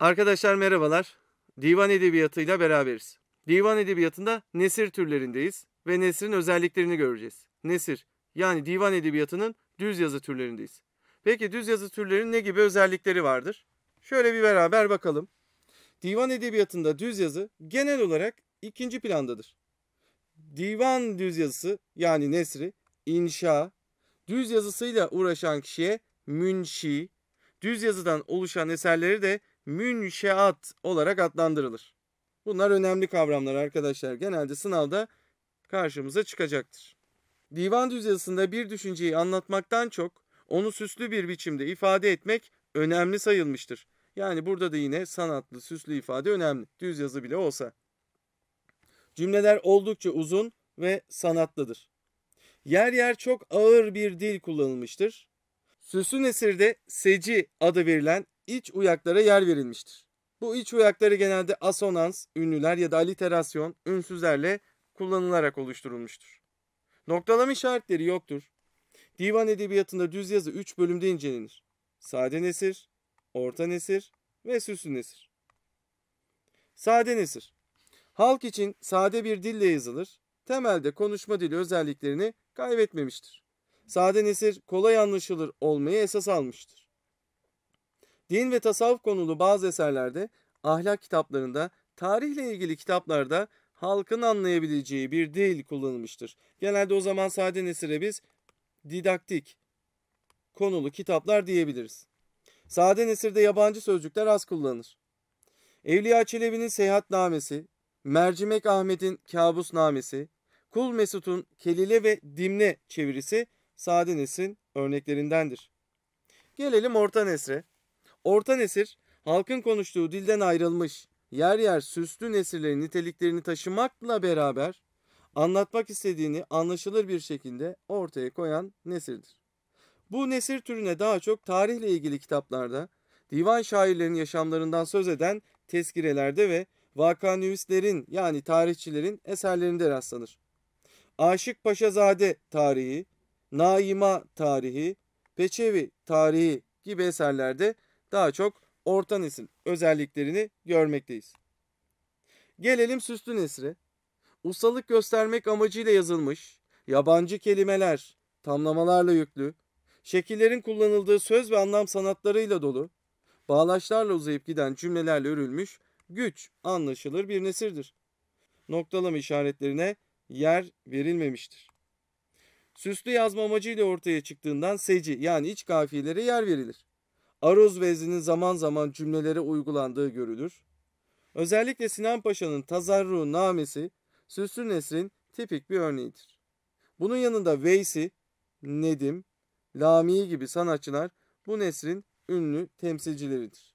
Arkadaşlar merhabalar. Divan edebiyatıyla beraberiz. Divan edebiyatında nesir türlerindeyiz ve nesrin özelliklerini göreceğiz. Nesir yani divan edebiyatının düz yazı türlerindeyiz. Peki düz yazı türlerinin ne gibi özellikleri vardır? Şöyle bir beraber bakalım. Divan edebiyatında düz yazı genel olarak ikinci plandadır. Divan düz yazısı yani nesri, inşa, düz yazısıyla uğraşan kişiye münşi, düz yazıdan oluşan eserleri de münşeat olarak adlandırılır. Bunlar önemli kavramlar arkadaşlar. Genelde sınavda karşımıza çıkacaktır. Divan düz yazısında bir düşünceyi anlatmaktan çok onu süslü bir biçimde ifade etmek önemli sayılmıştır. Yani burada da yine sanatlı, süslü ifade önemli. Düz yazı bile olsa. Cümleler oldukça uzun ve sanatlıdır. Yer yer çok ağır bir dil kullanılmıştır. Süslü nesirde seci adı verilen iç uyaklara yer verilmiştir. Bu iç uyakları genelde asonans, ünlüler ya da aliterasyon, ünsüzlerle kullanılarak oluşturulmuştur. Noktalama işaretleri yoktur. Divan edebiyatında düz yazı 3 bölümde incelenir. Sade nesir, orta nesir ve süslü nesir. Sade nesir. Halk için sade bir dille yazılır. Temelde konuşma dili özelliklerini kaybetmemiştir. Sade nesir kolay anlaşılır olmayı esas almıştır. Din ve tasavvuf konulu bazı eserlerde, ahlak kitaplarında, tarihle ilgili kitaplarda halkın anlayabileceği bir dil kullanılmıştır. Genelde o zaman sade nesire biz didaktik konulu kitaplar diyebiliriz. Sade nesirde yabancı sözcükler az kullanılır. Evliya Çelebi'nin Seyahatnamesi, Mercimek Ahmet'in Kabusnamesi, Kul Mesut'un Kelile ve Dimne çevirisi sade nesrin örneklerindendir. Gelelim orta nesre. Orta nesir, halkın konuştuğu dilden ayrılmış, yer yer süslü nesirlerin niteliklerini taşımakla beraber anlatmak istediğini anlaşılır bir şekilde ortaya koyan nesirdir. Bu nesir türüne daha çok tarihle ilgili kitaplarda, divan şairlerin yaşamlarından söz eden tezkirelerde ve vakanüvislerin yani tarihçilerin eserlerinde rastlanır. Aşık Paşazade tarihi, Naima tarihi, Peçevi tarihi gibi eserlerde daha çok orta nesil özelliklerini görmekteyiz. Gelelim süslü nesre. Ustalık göstermek amacıyla yazılmış, yabancı kelimeler, tamlamalarla yüklü, şekillerin kullanıldığı söz ve anlam sanatlarıyla dolu, bağlaçlarla uzayıp giden cümlelerle örülmüş, güç anlaşılır bir nesirdir. Noktalama işaretlerine yer verilmemiştir. Süslü yazma amacıyla ortaya çıktığından seci yani iç kafiyelere yer verilir. Aruz vezinin zaman zaman cümlelere uygulandığı görülür. Özellikle Sinan Paşa'nın Tazarru namesi Süslü Nesrin tipik bir örneğidir. Bunun yanında Veysi, Nedim, Lami gibi sanatçılar bu nesrin ünlü temsilcileridir.